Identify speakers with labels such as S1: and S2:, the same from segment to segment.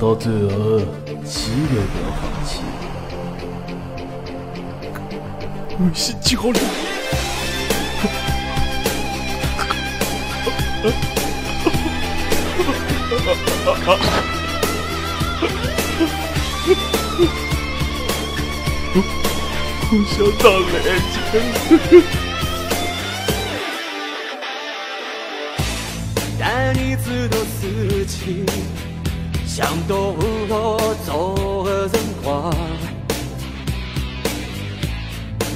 S1: 到最后，千万不要放弃。
S2: 我心情好累。我想打篮球。
S3: 但你知道事情想多了，做个人话，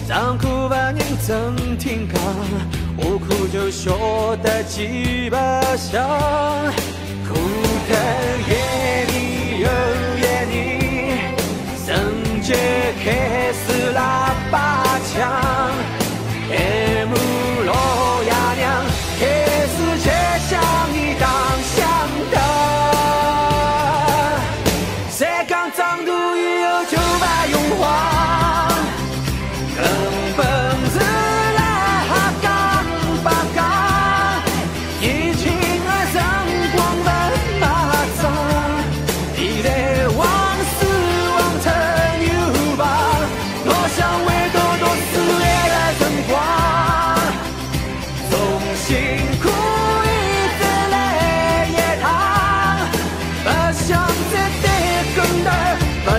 S3: 张苦把人真听讲，无苦就学得几把香，苦等夜里又夜里，圣洁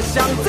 S3: 想，